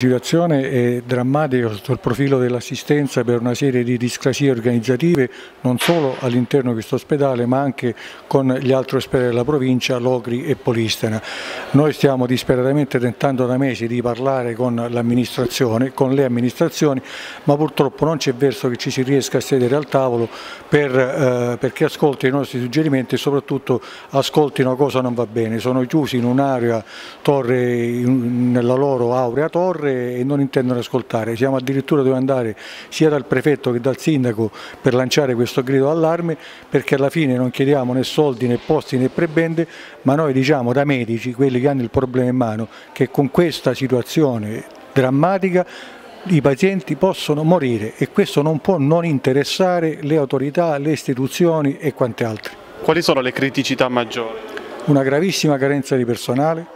La situazione è drammatica sotto il profilo dell'assistenza per una serie di discrasie organizzative non solo all'interno di questo ospedale ma anche con gli altri ospedali della provincia, Logri e Polistena. Noi stiamo disperatamente tentando da mesi di parlare con l'amministrazione, con le amministrazioni, ma purtroppo non c'è verso che ci si riesca a sedere al tavolo per, eh, perché ascoltino i nostri suggerimenti e soprattutto ascoltino cosa non va bene. Sono chiusi in un'area torre, in, nella loro aurea torre e non intendono ascoltare. Siamo addirittura dovuti andare sia dal prefetto che dal sindaco per lanciare questo grido d'allarme perché alla fine non chiediamo né soldi né posti né prebende, ma noi diciamo da medici, quelli che hanno il problema in mano, che con questa situazione drammatica i pazienti possono morire e questo non può non interessare le autorità, le istituzioni e quante altre. Quali sono le criticità maggiori? Una gravissima carenza di personale,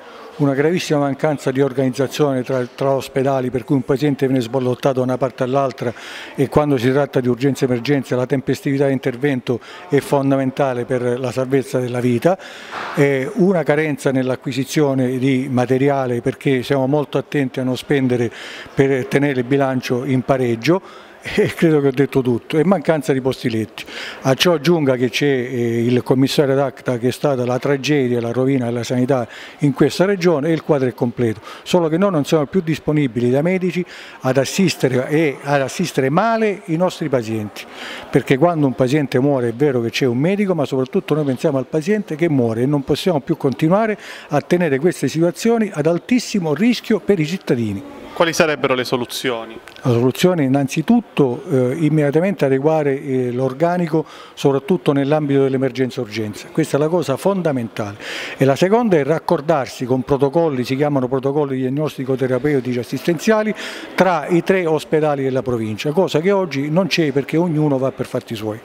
una gravissima mancanza di organizzazione tra, tra, ospedali per cui un paziente viene sballottato da una parte all'altra e quando si tratta di urgenza emergenza la tempestività di intervento è fondamentale per la salvezza della vita, eh, una carenza nell'acquisizione di materiale perché siamo molto attenti a non spendere per tenere il bilancio in pareggio e credo che ho detto tutto, e mancanza di posti letti. A ciò aggiunga che c'è eh, il commissario d'Acta che è stata la tragedia, la rovina della sanità in questa regione e il quadro è completo, solo che noi non siamo più disponibili da medici ad assistere e ad assistere male i nostri pazienti, perché quando un paziente muore è vero che c'è un medico, ma soprattutto noi pensiamo al paziente che muore e non possiamo più continuare a tenere queste situazioni ad altissimo rischio per i cittadini. Quali sarebbero le soluzioni? La soluzione innanzitutto eh, immediatamente adeguare eh, l'organico soprattutto nell'ambito dell'emergenza urgenza, questa è la cosa fondamentale e la seconda è raccordarsi con protocolli, si chiamano protocolli diagnostico-terapeutici assistenziali tra i tre ospedali della provincia, cosa che oggi non c'è perché ognuno va per fatti suoi.